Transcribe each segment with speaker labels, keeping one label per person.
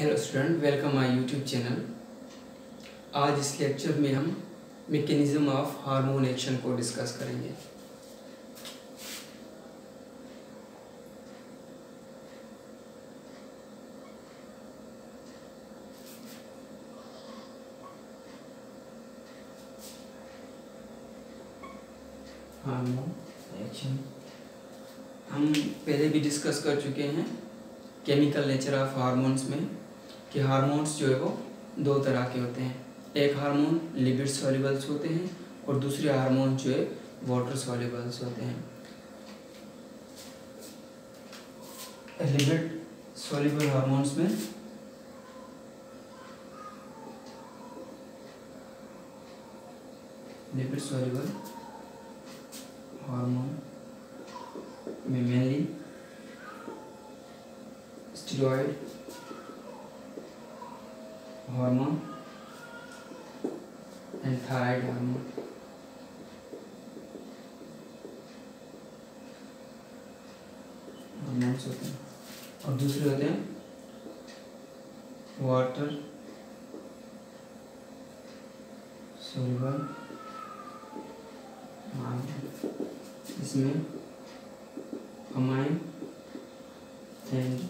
Speaker 1: Hello student welcome my YouTube channel आज इस lecture में हम मेकेनिज़्म ऑफ़ हार्मोन एक्शन को डिस्कस करेंगे। हार्मोन एक्शन हम पहले भी डिस्कस कर चुके हैं केमिकल नेचर ऑफ़ हार्मोन्स में। कि हार्मोन्स जो है वो दो तरह के होते हैं। एक हार्मोन लिपिड सॉल्युबल्स होते हैं और दूसरे हार्मोन जो है वाटर सॉल्युबल्स होते हैं। लिपिड सॉल्युबल हार्मोन्स में लिपिड सॉल्युबल हार्मोन में mainly steroid and thyroid hormone hormones होते हैं। और दूसरे होते हैं। वाटर सोल्यूबल इसमें अमाइन एंड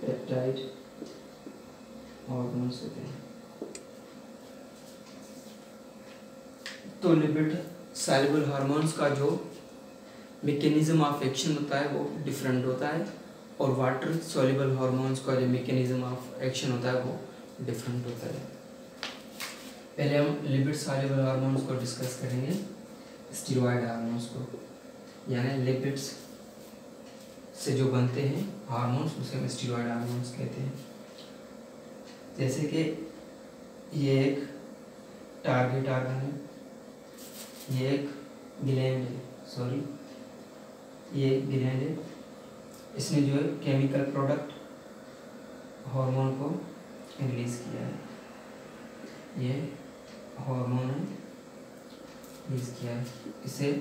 Speaker 1: पेप्टाइड होते हैं तो लिपिड सॉल्युबल हार्मोन्स का जो मैकेनिज्म ऑफ़ एक्शन होता है, वो डिफरेंट होता है, और वाटर सॉल्युबल हार्मोन्स का जो मैकेनिज्म ऑफ़ एक्शन होता है, वो डिफरेंट होता है। पहले हम लिपिड सॉल्युबल हार्मोन्स को डिस्कस करेंगे स्टीरॉयड हार्मोन्स को। यानी लिपिड्स से जो बनते हैं हार्मोन्स उसे हम स्टीरॉयड हार्मोन्स कहते हैं। जैसे कि ये एक टारगेट आर्गन है, ये एक ग्लैंड है सॉरी ये एक ग्लैंड है। इसने जो है केमिकल प्रोडक्ट हार्मोन को रिलीज़ किया है। ये हार्मोन है रिलीज़ किया है। इसे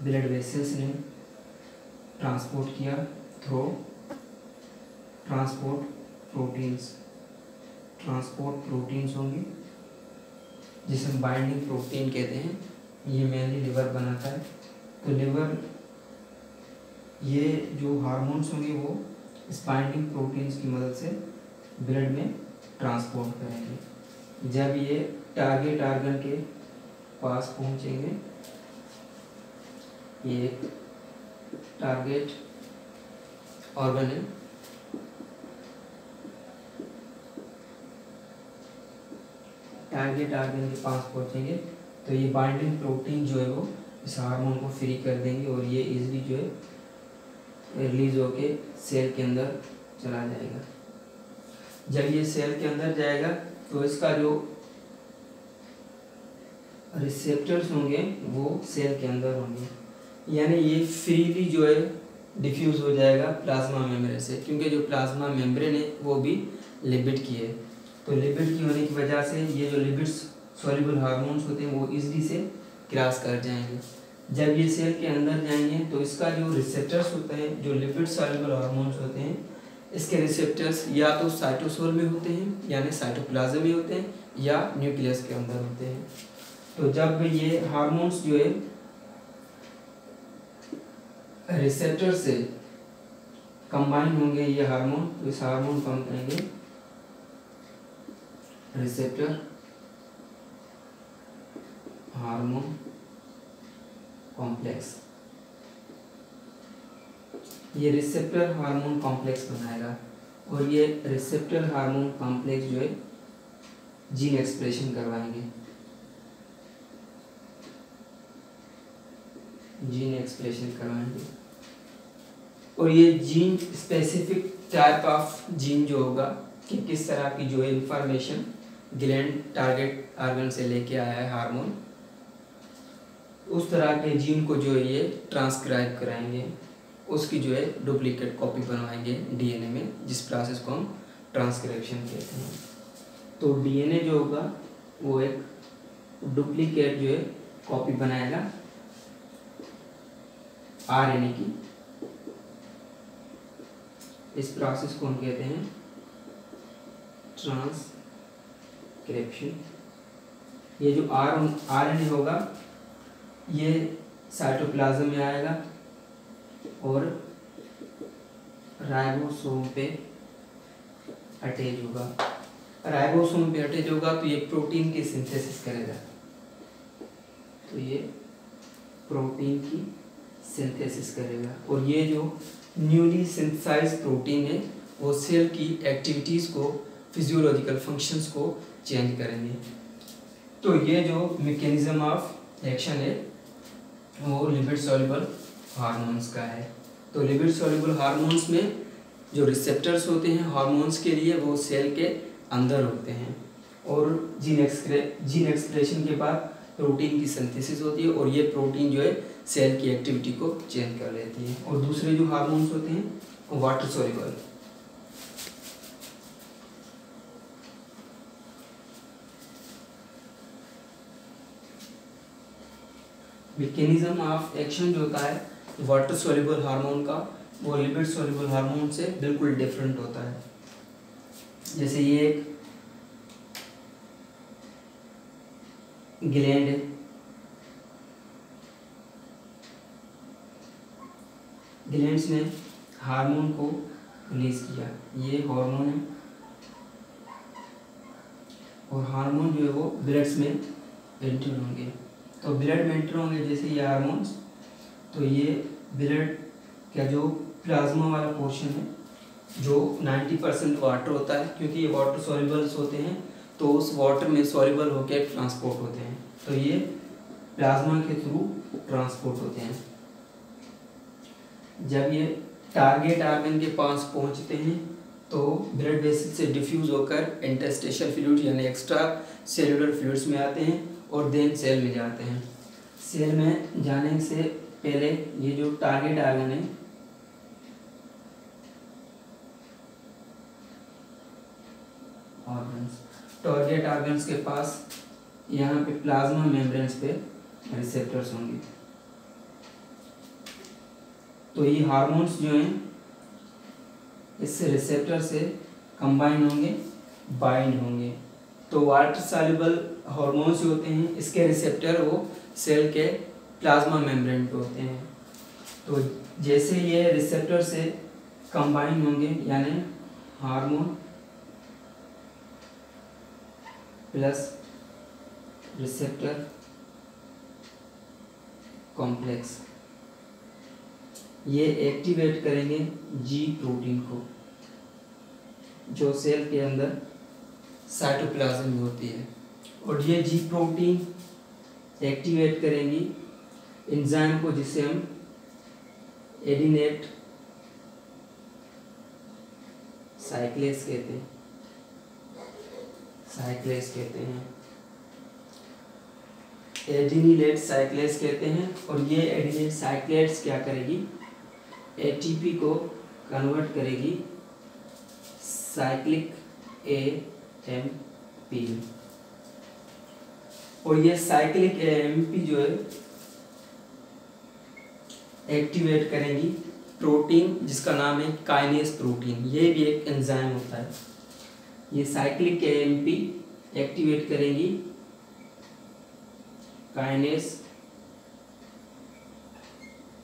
Speaker 1: ब्लड वेसल्स ने ट्रांसपोर्ट किया through transport proteins transport proteins होंगे, जिसे बाइंडिंग प्रोटीन कहते हैं। ये मेनली लिवर बनाता है। तो लिवर ये जो हार्मोन्स होंगे वो इस बाइंडिंग प्रोटीन्स की मदद से ब्लड में ट्रांसपोर्ट करेंगे। जब ये टारगेट आर्गन के पास पहुँचेंगे, ये टारगेट ऑर्गन है। टारगेट आर्गन के पास पहुँचेंगे। तो ये बाइंडिंग प्रोटीन जो है वो, इस हार्मोन को फ्री कर देंगे और ये इजली जो है रिलीज़ होके सेल के अंदर चला जाएगा। जब ये सेल के अंदर जाएगा तो इसका जो रिसेप्टर्स होंगे, वो सेल के अंदर होंगे। यानी ये फ्रीली जो है डिफ्यूज हो जाएगा प्लाज्मा मेम्ब्रेन से, क्योंकि जो प्लाज्मा मेम्ब्रेन है, वो भी लिपिड की है। तो लिपिड की होने की वजह से ये जो लिपिड सॉल्युबल हार्मोन्स होते हैं, वो इजली से क्रॉस कर जाएँगे। जब ये सेल के अंदर जाएँगे तो इसका जो रिसेप्टर्स होते हैं, जो लिपिड सॉल्युबल हार्मोन्स होते हैं, इसके रिसेप्टर्स या तो साइटोसोल में होते हैं, यानी साइटोप्लाज्म में होते हैं, या न्यूक्लियस के अंदर होते हैं। तो जब ये हार्मोन्स जो है रिसेप्टर से कंबाइन होंगे ये हार्मोन तो इस हार्मोन को हम कहेंगे रिसेप्टर हार्मोन कॉम्प्लेक्स ये रिसेप्टर हार्मोन कॉम्प्लेक्स बनाएगा और ये रिसेप्टर हार्मोन कॉम्प्लेक्स जो है जीन एक्सप्रेशन करवाएँगे। जीन एक्सप्रेशन करवाएँगे। और ये gene specific type of gene जो होगा कि किस तरह की जो है इंफॉर्मेशन ग्लैंड टारगेट आर्गन से लेके आया है हार्मोन। उस तरह के जीन को जो है ये ट्रांसक्राइब कराएँगे, उसकी जो है डुप्लीकेट कॉपी बनवाएँगे डीएनए में, जिस प्रोसेस को हम ट्रांसक्रिप्शन कहते हैं। तो डीएनए जो होगा, वो एक डुप्लीकेट जो है कॉपी बनाएगा आरएनए की। इस प्रोसेस को हम कहते हैं ट्रांसक्रिप्शन ये जो आर आर एन होगा, ये साइटोप्लाज्म में आएगा और राइबोसोम पे अटैच होगा। राइबोसोम पे अटैच होगा तो ये प्रोटीन की सिंथेसिस करेगा। तो ये प्रोटीन की सिंथेसिस करेगा। और ये जो न्यूली सिंथेसाइज प्रोटीन है, वो सेल की एक्टिविटीज़ को फिजियोलॉजिकल फ़ंक्शंस को चेंज करेंगे। तो ये जो मैकेनिज्म ऑफ़ एक्शन है, वो लिपिड सॉल्युबल हार्मोन्स का है। तो लिपिड सॉल्युबल हार्मोन्स में जो रिसेप्टर्स होते हैं हार्मोन्स के लिए वो सेल के अंदर होते हैं। और जीन एक्सप्रे जीन एक्सप्रेशन के बाद प्रोटीन की सिंथेसिस होती है और ये प्रोटीन जो है सेल की एक्टिविटी को चेंज कर लेती है। और दूसरे जो हार्मोन्स होते हैं, वो water soluble mechanism of action जो होता है वाटर सोल्यूबल हार्मोन का, वो लिपिड सोल्यूबल हार्मोन से बिल्कुल डिफरेंट होता है। जैसे ये एक ग्लैंड है। ग्लैंड्स ने हार्मोन को रिलीज़ किया। ये हार्मोन है। और हार्मोन जो है वो ब्लड्स में एंटर होंगे। तो ब्लड में होंगे जैसे ये हार्मोन्स तो ये ब्लड का जो प्लाज्मा वाला पोर्शन है, जो 90 परसेंट वाटर होता है, क्योंकि ये वाटर सॉल्युबल्स होते हैं तो उस वाटर में सॉल्युबल होकर ट्रांसपोर्ट होते हैं। तो ये प्लाज्मा के थ्रू ट्रांसपोर्ट होते हैं। जब ये टारगेट आर्गन के पास पहुँचते हैं तो ब्लड वेसल से डिफ्यूज होकर इंटरस्टेशल फ्लूड यानी एक्स्ट्रा सेलुलर फ्लूड्स में आते हैं। और देन सेल में जाते हैं। सेल में जाने से पहले ये जो टारगेट आर्गन है ऑर्गन्स टारगेट ऑर्गन्स के पास यहाँ पे प्लाज्मा मेम्ब्रेन्स पे रिसेप्टर्स होंगे। तो ये हार्मोन्स जो हैं इससे रिसेप्टर से कंबाइन होंगे बाइंड होंगे। तो वाटर सॉल्युबल हार्मोन्स होते हैं, इसके रिसेप्टर वो सेल के प्लाज्मा मेम्ब्रेन पे होते हैं। तो जैसे ये रिसेप्टर से कंबाइन होंगे, यानी हार्मोन प्लस रिसेप्टर कॉम्प्लेक्स ये एक्टिवेट करेंगे जी प्रोटीन को, जो सेल के अंदर साइटोप्लाज्म में होती है। और ये जी प्रोटीन एक्टिवेट करेंगी इंजाइम को जिसे हम एडिनेट साइक्लेस कहते हैं। साइक्लेस कहते हैं। एडिनिलेट साइक्लेस कहते हैं और ये एडिनेट साइक्लेट्स क्या करेगी? एटीपी को कन्वर्ट करेगी साइक्लिक ए एम पी और ये साइक्लिक एम पी जो है एक्टिवेट करेंगी प्रोटीन जिसका नाम है काइनेस प्रोटीन ये भी एक एंजाइम होता है। ये साइक्लिक एएमपी एक्टिवेट करेंगी काइनेस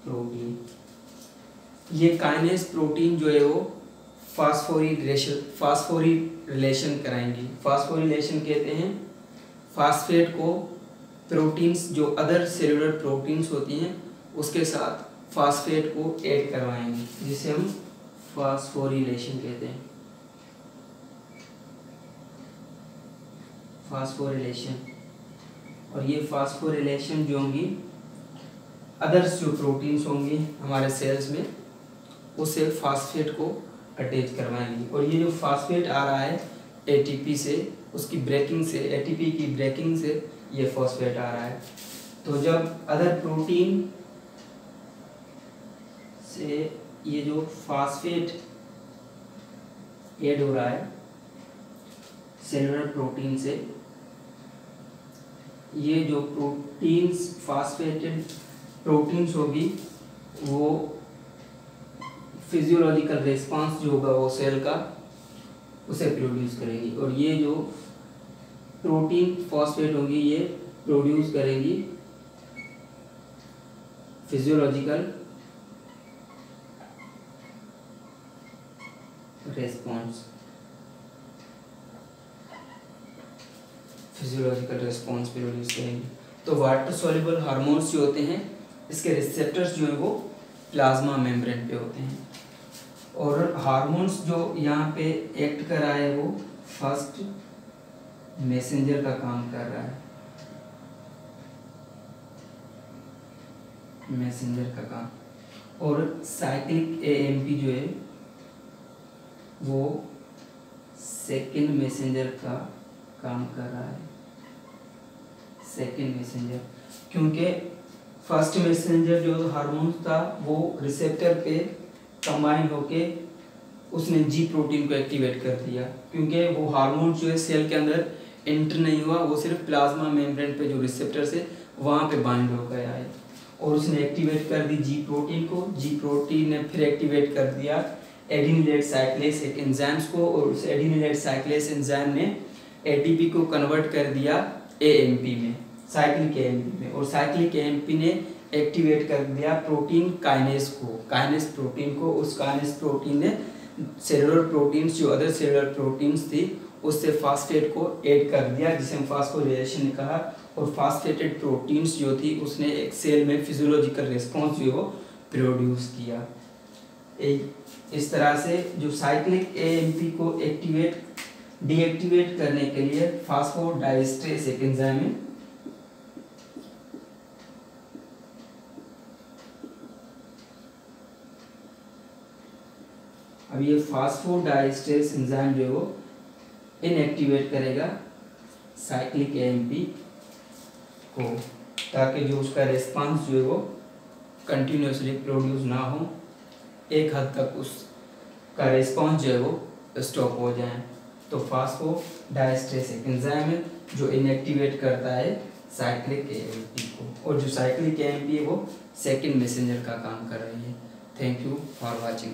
Speaker 1: प्रोटीन ये काइनेस प्रोटीन जो है वो फास्फोरिलेशन फास्फोरिलेशन कराएँगी। फास्फोरिलेशन कहते हैं फास्फेट को प्रोटीन्स जो अदर सेलुलर प्रोटीन्स होती हैं, उसके साथ फास्फेट को ऐड करवाएँगे, जिसे हम फास्फोरिलेशन कहते हैं। फास्फोरिलेशन और ये फास्फोरिलेशन जो होंगी अदर्स जो प्रोटीन्स होंगे हमारे सेल्स में, उसे फास्फेट को अटैच करवाएँगी। और ये जो फास्फेट आ रहा है एटीपी से, उसकी ब्रेकिंग से एटीपी की ब्रेकिंग से ये फॉस्फेट आ रहा है। तो जब अदर प्रोटीन से ये जो फास्फेट ऐड हो रहा है सेलुलर प्रोटीन से, ये जो प्रोटीन्स फास्फेटेड प्रोटीन्स होगी, वो फिजियोलॉजिकल रिस्पांस जो होगा वो सेल का, उसे प्रोड्यूस करेंगी। और ये जो प्रोटीन फॉस्फेट होंगी, ये प्रोड्यूस करेंगी physiological response physiological response produce करेंगे। तो वाटर सॉल्युबल हार्मोन्स जो होते हैं, इसके रिसेप्टर्स जो है वो प्लाज्मा मेम्ब्रेन पे होते हैं। और हार्मोन्स जो यहाँ पे एक्ट कर रहा है वो फ़र्स्ट मैसेंजर का काम कर रहा है। मैसेंजर का काम। और साइक्लिक एएमपी जो है, वो सेकेंड मैसेंजर का काम कर रहा है। सेकेंड मैसेंजर क्योंकि फ़र्स्ट मैसेंजर जो हार्मोन था, वो रिसेप्टर पे कंबाइन होके उसने जी प्रोटीन को एक्टिवेट कर दिया। क्योंकि वो हार्मोन जो है सेल के अंदर एंटर नहीं हुआ, वो सिर्फ़ प्लाज्मा मेम्ब्रेन पे जो रिसेप्टर से वहाँ पे बाइंड हो गया है और उसने एक्टिवेट कर दी जी प्रोटीन को। जी प्रोटीन ने फिर एक्टिवेट कर दिया एडिनिलेट साइक्लेस एक एंजाइम्स को और उस एडिनिलेट साइक्लेस एंजाइम ने एटीपी को कन्वर्ट कर दिया एएमपी में। साइक्लिक एएमपी में। और साइक्लिक एएमपी ने एक्टिवेट कर दिया प्रोटीन काइनेस को। काइनेस प्रोटीन को, उस काइनेस प्रोटीन ने सेलुलर प्रोटीन्स जो अदर सेलुलर प्रोटीन्स थी, उससे फास्फेट को ऐड कर दिया, जिसे हम फास्फोरिलेशन ने कहा। और फास्फेटेड प्रोटीन्स जो थी, उसने एक सेल में फिजियोलॉजिकल रिस्पॉन्स जो प्रोड्यूस किया। इस तरह से जो साइक्लिक एएमपी को एक्टिवेट डीएक्टिवेट करने के लिए फास्फोडाइस्ट्रेस एक एंजाइम अब ये फास्फोडाइस्ट्रेस एंजाइम जो है वो इनएक्टिवेट करेगा साइक्लिक एएमपी को, ताकि जो उसका रिस्पांस जो है वो कंटिन्यूसली प्रोड्यूस ना हो, एक हद तक उसका रिस्पांस जो है वो स्टॉप हो जाए। तो फास्फो डायस्ट्रेस एक एंजाइम है जो इनएक्टिवेट करता है साइक्लिक एएमपी को। और जो साइक्लिक एएमपी है वो सेकंड मैसेंजर का काम कर रही है। Thank you for watching